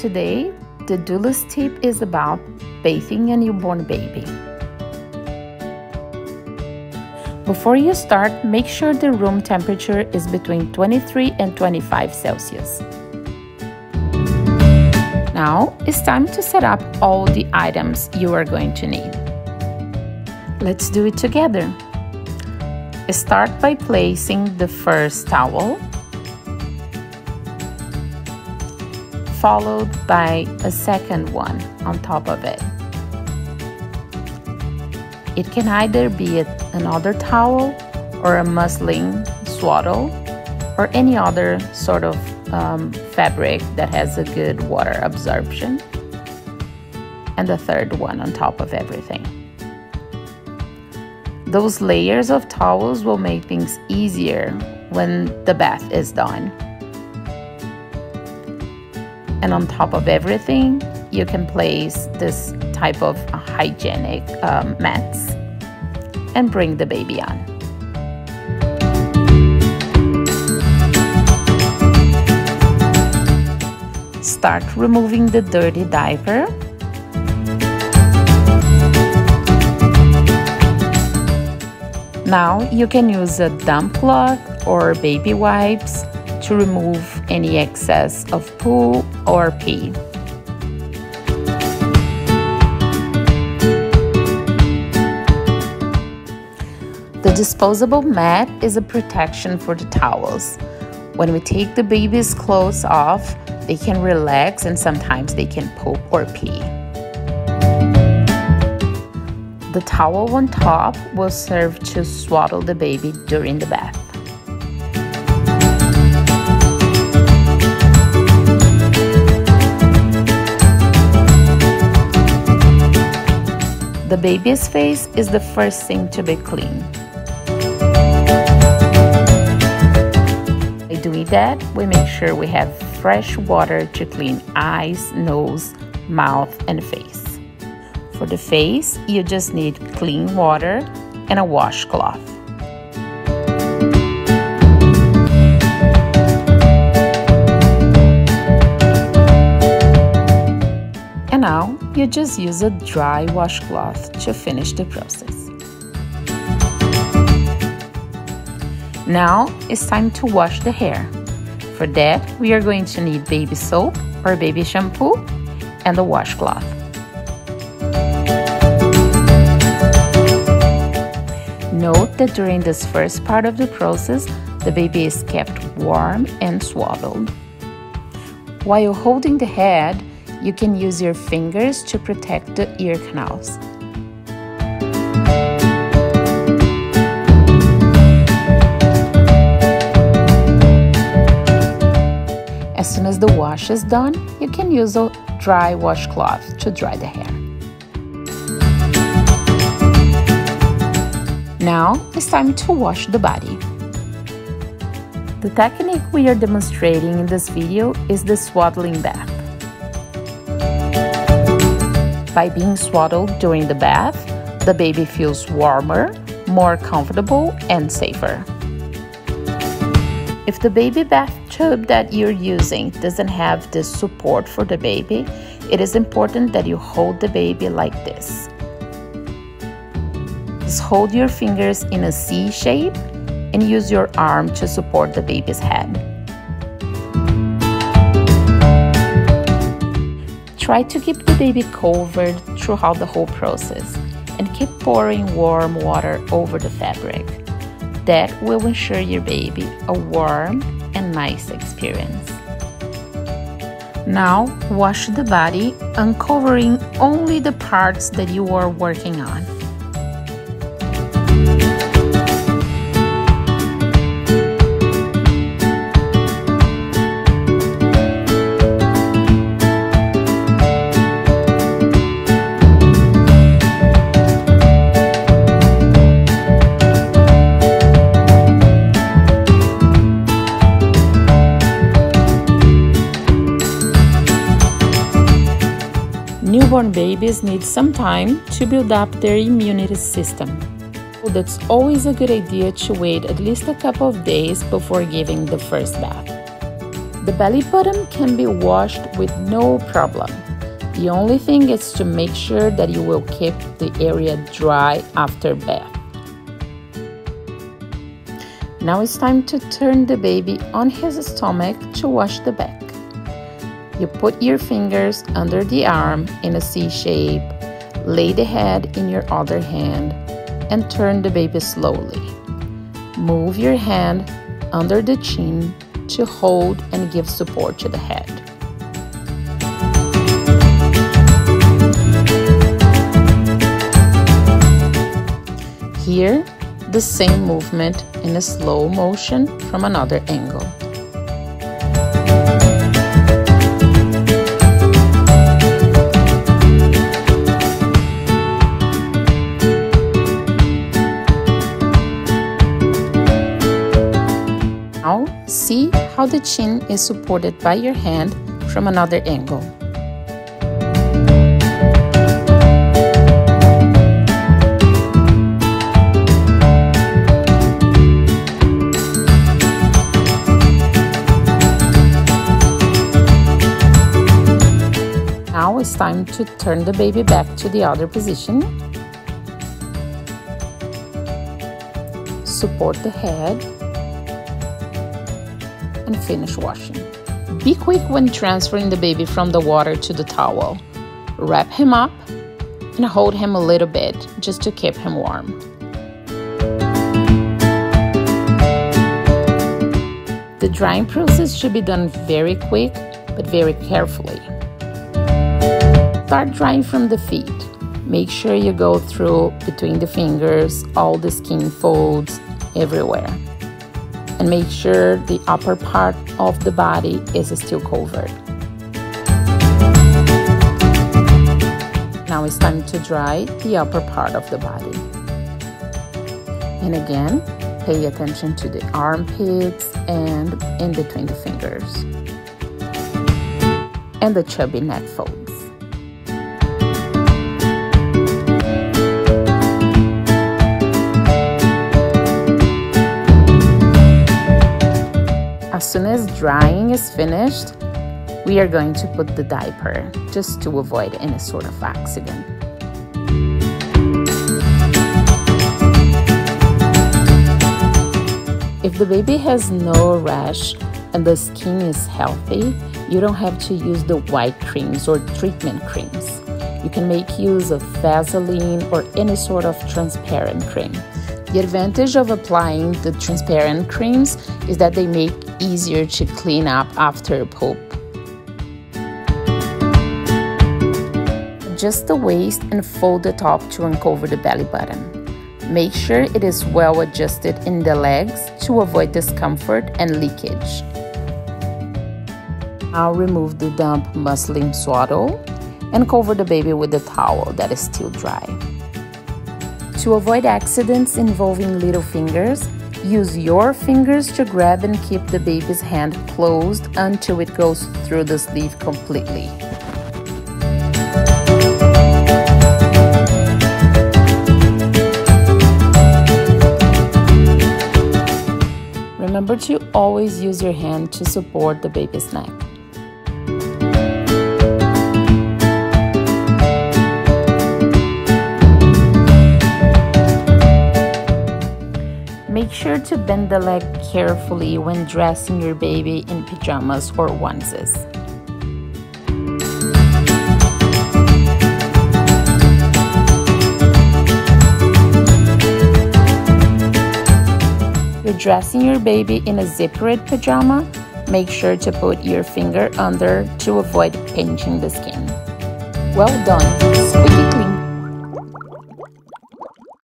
Today, the doulas tip is about bathing a newborn baby. Before you start, make sure the room temperature is between 23 and 25 Celsius. Now it's time to set up all the items you are going to need. Let's do it together. Start by placing the first towel, followed by a second one on top of it. It can either be another towel or a muslin swaddle or any other sort of um, fabric that has a good water absorption. And the third one on top of everything. Those layers of towels will make things easier when the bath is done. And on top of everything, you can place this type of hygienic um, mats and bring the baby on. Start removing the dirty diaper. Now you can use a damp cloth or baby wipes to remove any excess of poo or pee. The disposable mat is a protection for the towels. When we take the baby's clothes off, they can relax and sometimes they can poop or pee. The towel on top will serve to swaddle the baby during the bath. The baby's face is the first thing to be cleaned. By doing that, we make sure we have fresh water to clean eyes, nose, mouth, and face. For the face, you just need clean water and a washcloth. You just use a dry washcloth to finish the process. Now it's time to wash the hair. For that, we are going to need baby soap or baby shampoo and a washcloth. Note that during this first part of the process, the baby is kept warm and swaddled. While holding the head, you can use your fingers to protect the ear canals. As soon as the wash is done, you can use a dry washcloth to dry the hair. Now it's time to wash the body. The technique we are demonstrating in this video is the swaddling bath. By being swaddled during the bath, the baby feels warmer, more comfortable, and safer. If the baby bathtub that you're using doesn't have this support for the baby, it is important that you hold the baby like this. Just hold your fingers in a C shape and use your arm to support the baby's head. Try to keep the baby covered throughout the whole process and keep pouring warm water over the fabric. That will ensure your baby a warm and nice experience. Now wash the body, uncovering only the parts that you are working on. Newborn babies need some time to build up their immunity system. So that's always a good idea to wait at least a couple of days before giving the first bath. The belly button can be washed with no problem. The only thing is to make sure that you will keep the area dry after bath. Now it's time to turn the baby on his stomach to wash the back. You put your fingers under the arm in a C shape, lay the head in your other hand, and turn the baby slowly. Move your hand under the chin to hold and give support to the head. Here, the same movement in a slow motion from another angle. How the chin is supported by your hand from another angle. Now it's time to turn the baby back to the other position. Support the head and finish washing. Be quick when transferring the baby from the water to the towel. Wrap him up and hold him a little bit just to keep him warm. The drying process should be done very quick but very carefully. Start drying from the feet. Make sure you go through between the fingers, all the skin folds, everywhere. And make sure the upper part of the body is still covered. Now it's time to dry the upper part of the body. And again, pay attention to the armpits and in between the fingers. And the chubby neck folds. Soon as drying is finished, we are going to put the diaper just to avoid any sort of accident. If the baby has no rash and the skin is healthy, you don't have to use the white creams or treatment creams. You can make use of Vaseline or any sort of transparent cream. The advantage of applying the transparent creams is that they make easier to clean up after a poop. Adjust the waist and fold the top to uncover the belly button. Make sure it is well adjusted in the legs to avoid discomfort and leakage. Now remove the damp muslin swaddle and cover the baby with a towel that is still dry. To avoid accidents involving little fingers, use your fingers to grab and keep the baby's hand closed until it goes through the sleeve completely. Remember to always use your hand to support the baby's neck. Make sure to bend the leg carefully when dressing your baby in pajamas or onesies. You're dressing your baby in a zippered pajama, make sure to put your finger under to avoid pinching the skin. Well done! Squeaky